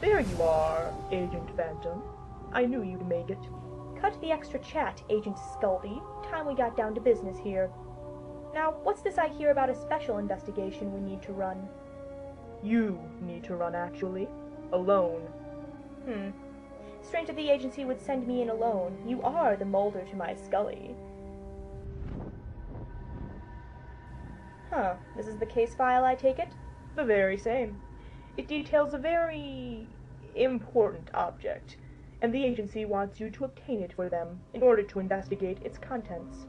There you are, Agent Phantom. I knew you'd make it. Cut the extra chat, Agent Scully. Time we got down to business here. Now, what's this I hear about a special investigation we need to run? You need to run, actually. Alone. Hmm. Strange that the agency would send me in alone. You are the Mulder to my Scully. Huh. This is the case file, I take it? The very same. It details a very important object, and the agency wants you to obtain it for them in order to investigate its contents.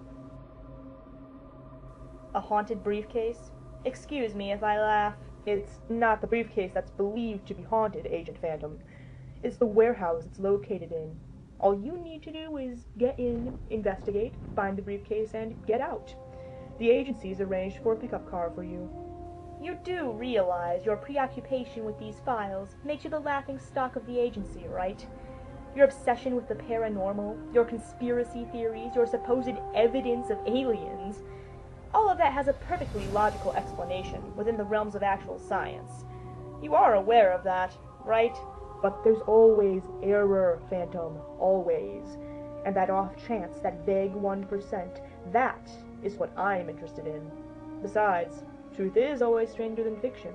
A haunted briefcase? Excuse me if I laugh. It's not the briefcase that's believed to be haunted, Agent Phantom. It's the warehouse it's located in. All you need to do is get in, investigate, find the briefcase, and get out. The agency's arranged for a pickup car for you. You do realize your preoccupation with these files makes you the laughing stock of the agency, right? Your obsession with the paranormal, your conspiracy theories, your supposed evidence of aliens, all of that has a perfectly logical explanation within the realms of actual science. You are aware of that, right? But there's always error, Phantom, always. And that off chance, that vague 1%, that is what I'm interested in. Besides, truth is always stranger than fiction.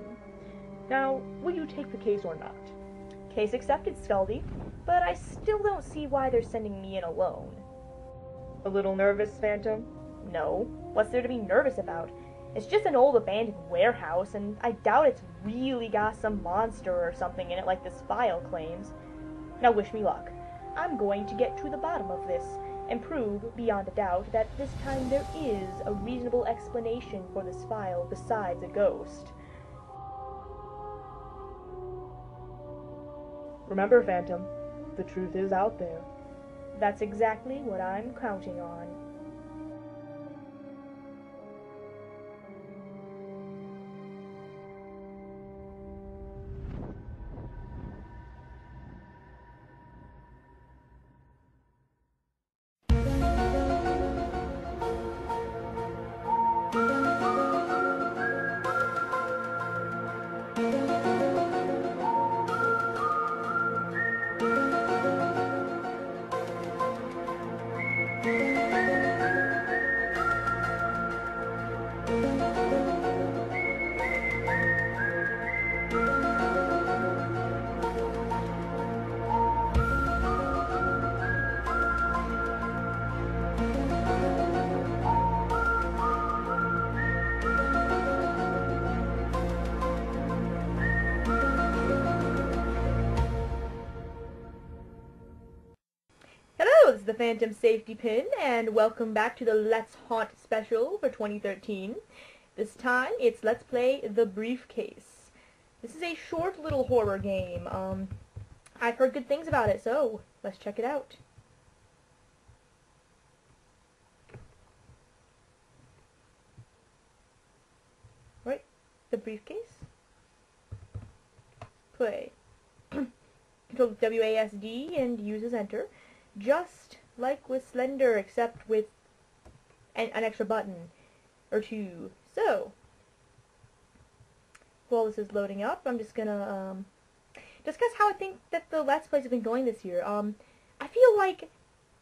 Now, will you take the case or not? Case accepted, Scully, but I still don't see why they're sending me in alone. A little nervous, Phantom? No. What's there to be nervous about? It's just an old abandoned warehouse, and I doubt it's really got some monster or something in it like this file claims. Now wish me luck. I'm going to get to the bottom of this, and prove beyond a doubt that this time there is a reasonable explanation for this file besides a ghost. Remember, Phantom, the truth is out there. That's exactly what I'm counting on. Phantom Safety Pin, and welcome back to the Let's Haunt special for 2013. This time, it's Let's Play The Briefcase. This is a short little horror game. Um, I've heard good things about it, so let's check it out. Right, the briefcase. Play. Control WASD and uses enter just like with Slender, except with an, an, extra button or two. So, while this is loading up, I'm just gonna um, discuss how I think that the Let's Plays have been going this year. Um, I feel like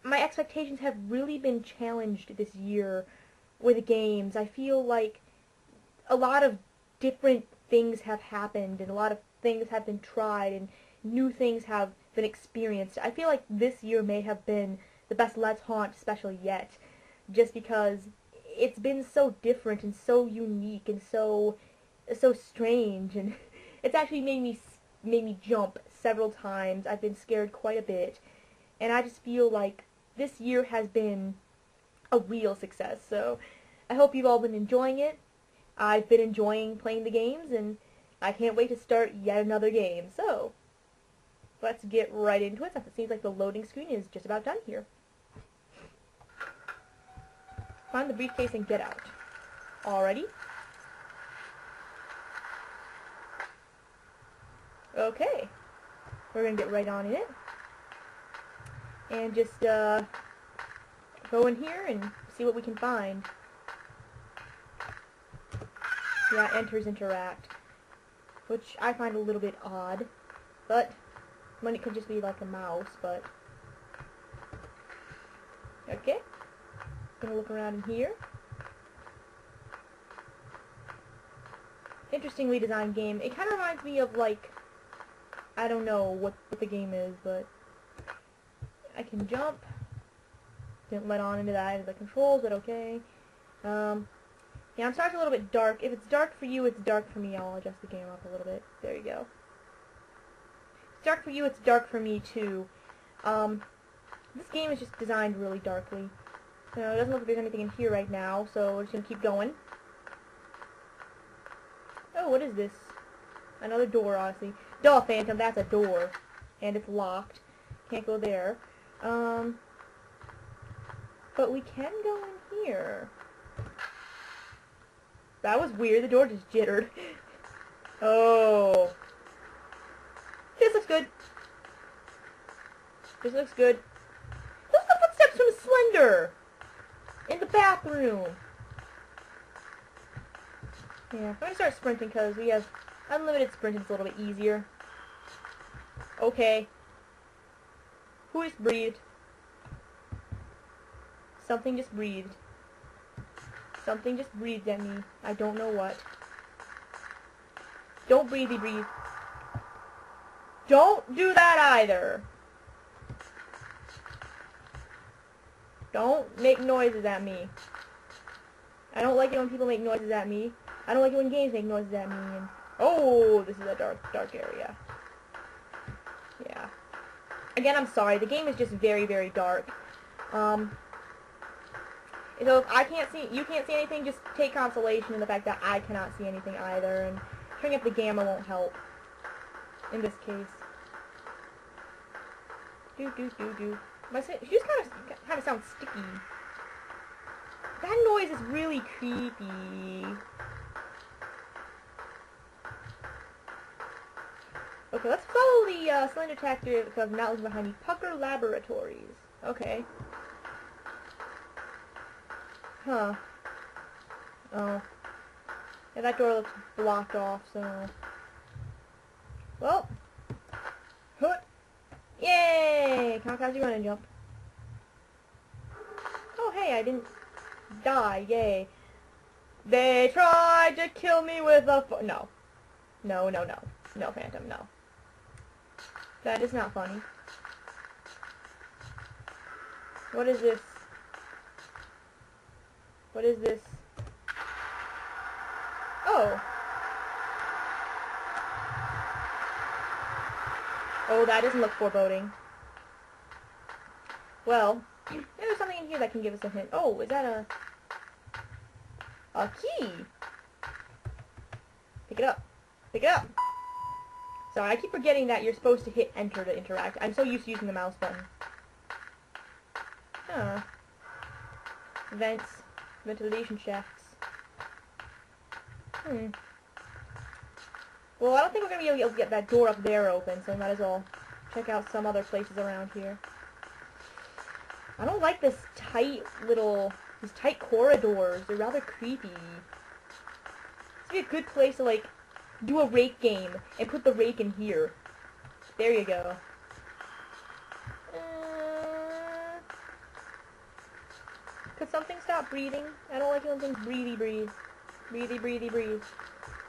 my expectations have really been challenged this year with games. I feel like a lot of different things have happened and a lot of things have been tried and new things have been experienced. I feel like this year may have been the best Let's Haunt special yet, just because it's been so different and so unique and so so strange, and it's actually made me made me jump several times. I've been scared quite a bit, and I just feel like this year has been a real success. So I hope you've all been enjoying it. I've been enjoying playing the games, and I can't wait to start yet another game. So let's get right into it it seems like the loading screen is just about done here. Find the briefcase and get out. Already? Okay. We're going to get right on in it. And just uh, go in here and see what we can find. Yeah, enters interact. Which I find a little bit odd. But, when it could just be like a mouse, but... Okay. Gonna look around in here. Interestingly designed game. It kind of reminds me of like, I don't know what, what the game is, but I can jump. Didn't let on into that the controls, but okay. Um, yeah, I'm it's a little bit dark. If it's dark for you, it's dark for me. I'll adjust the game up a little bit. There you go. It's dark for you, it's dark for me too. Um, this game is just designed really darkly. So it doesn't look like there's anything in here right now, so we're just going to keep going. Oh, what is this? Another door, honestly. Duh, Phantom, that's a door. And it's locked. Can't go there. Um, but we can go in here. That was weird. The door just jittered. oh. This looks good. This looks good. Those are the footsteps from Slender! In the bathroom! Yeah, I'm gonna start sprinting because we have unlimited sprinting. It's a little bit easier. Okay. Who just breathed? Something just breathed. Something just breathed at me. I don't know what. Don't breathy breathe. Don't do that either. Don't make noises at me. I don't like it when people make noises at me. I don't like it when games make noises at me. And oh, this is a dark, dark area. Yeah. Again, I'm sorry. The game is just very, very dark. Um. So if I can't see, you can't see anything, just take consolation in the fact that I cannot see anything either. And turning up the gamma won't help. In this case. Do do do do. My she just kind of kind of sounds sticky. That noise is really creepy. Okay, let's follow the uh, Slender Tactor because not looking behind me. Pucker Laboratories. Okay. Huh. Oh. Yeah, that door looks blocked off, so... Well. Yay! Kamikaze run and jump. Oh, hey, I didn't die. Yay. They tried to kill me with a... no. No, no, no. No, Phantom, no. That is not funny. What is this? What is this? Oh. Oh, that doesn't look foreboding. Well, there's something in here that can give us a hint. Oh, is that a... A key? Pick it up. Pick it up. Sorry, I keep forgetting that you're supposed to hit enter to interact. I'm so used to using the mouse button. Huh. Vents. Ventilation shafts. Hmm. Well, I don't think we're going to be able to get that door up there open, so we might as well check out some other places around here. I don't like this tight little, these tight corridors. They're rather creepy. This would be a good place to, like, do a rake game and put the rake in here. There you go. Uh, could something stop breathing? I don't like when things breathy breathe. Breathy, breathy, breathe.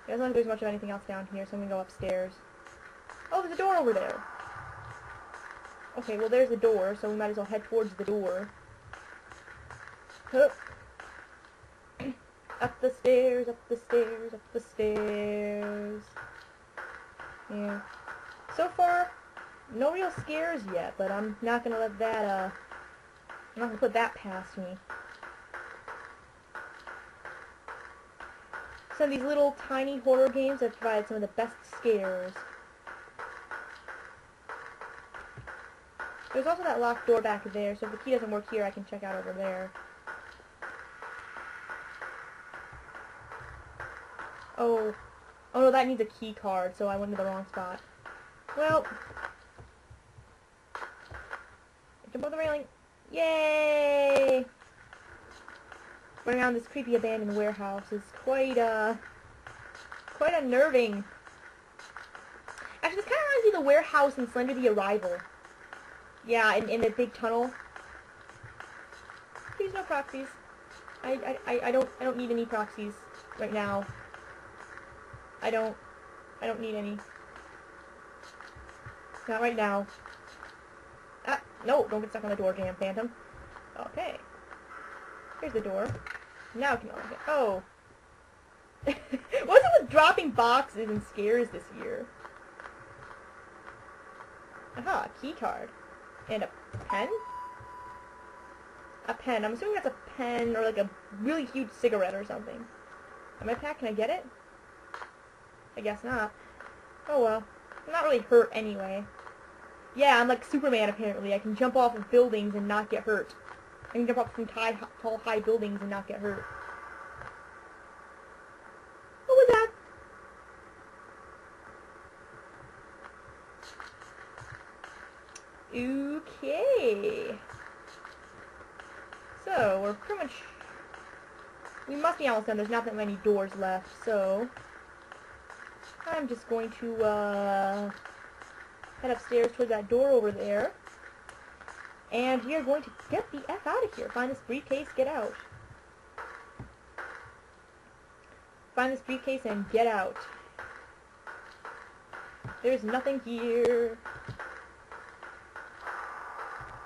Doesn't look like there's much of anything else down here, so I'm gonna go upstairs. Oh, there's a door over there. Okay, well there's a door, so we might as well head towards the door. Up the stairs, up the stairs, up the stairs. Yeah. So far, no real scares yet, but I'm not gonna let that, uh, I'm not gonna put that past me. Some of these little tiny horror games have provided some of the best scares. There's also that locked door back there, so if the key doesn't work here, I can check out over there. Oh. Oh no, that needs a key card, so I went to the wrong spot. Well. Jump over the railing. Yay! Running around this creepy abandoned warehouse is quite, uh, quite unnerving. Actually, this kind of reminds me of the warehouse in Slender the Arrival. Yeah, in, in the big tunnel. Please no proxies. I, I, I don't I don't need any proxies right now. I don't I don't need any. Not right now. Ah, no, don't get stuck on the door jamb, Phantom. Okay. Here's the door. Now can unlock it. Oh. What's it with dropping boxes and scares this year? Aha, key card. And a pen? A pen. I'm assuming that's a pen or like a really huge cigarette or something. Am I packed? Can I get it? I guess not. Oh well. I'm not really hurt anyway. Yeah, I'm like Superman apparently. I can jump off of buildings and not get hurt. I can jump off from high, tall, high buildings and not get hurt. What was that? Okay. So, we're pretty much... We must be almost done. There's not that many doors left, so... I'm just going to, uh... Head upstairs towards that door over there. And we are going to get the F out of here. Find this briefcase, get out. Find this briefcase and get out. There's nothing here.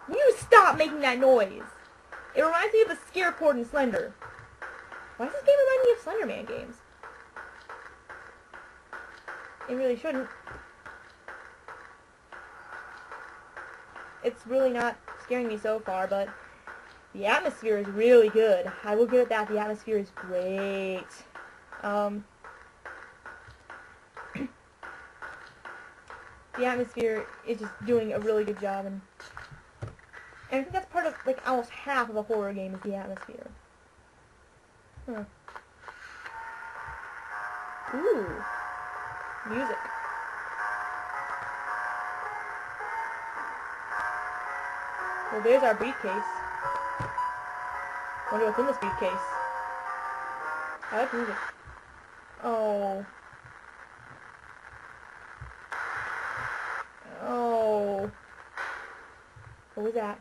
You stop making that noise! It reminds me of the Scareport in Slender. Why does this game remind me of Slenderman games? It really shouldn't. It's really not scaring me so far, but the atmosphere is really good. I will give it that. The atmosphere is great. Um, the atmosphere is just doing a really good job, and, and I think that's part of, like, almost half of a horror game is the atmosphere. Huh. Ooh. Music. Well, there's our briefcase. Wonder what's in this briefcase. I like music. Oh. Oh. What was that?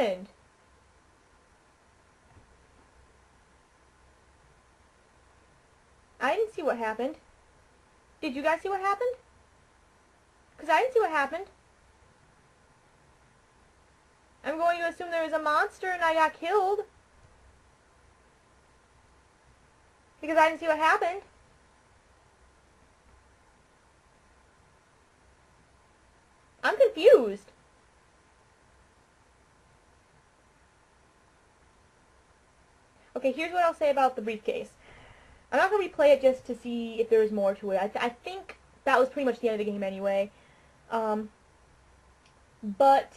happened. I didn't see what happened. Did you guys see what happened? Because I didn't see what happened. I'm going to assume there was a monster and I got killed. Because I didn't see what happened. I'm confused. Okay, here's what I'll say about the briefcase. I'm not going to replay it just to see if there's more to it. I, th I think that was pretty much the end of the game anyway. Um, but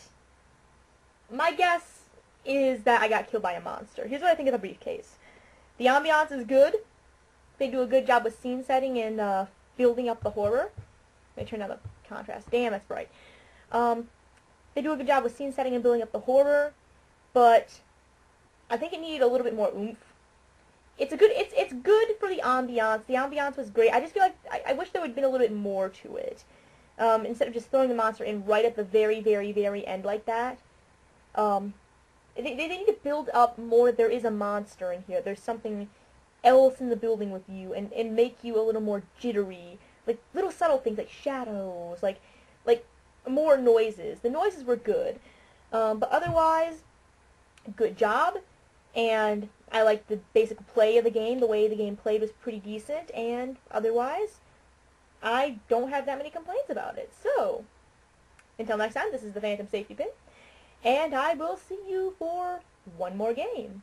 my guess is that I got killed by a monster. Here's what I think of the briefcase. The ambiance is good. They do a good job with scene setting and uh, building up the horror. Let me turn down the contrast. Damn, that's bright. Um, they do a good job with scene setting and building up the horror, but I think it needed a little bit more oomph it's a good it's it's good for the ambiance. The ambiance was great. I just feel like I, I wish there would have been a little bit more to it. Um, instead of just throwing the monster in right at the very, very, very end like that. Um, they, they, need to build up more. There is a monster in here. There's something else in the building with you, and, and make you a little more jittery. Like little subtle things like shadows, like like more noises. The noises were good, um, but otherwise, good job. And I liked the basic play of the game. The way the game played was pretty decent, and otherwise, I don't have that many complaints about it. So, until next time, this is the Phantom Safety Pin, and I will see you for one more game.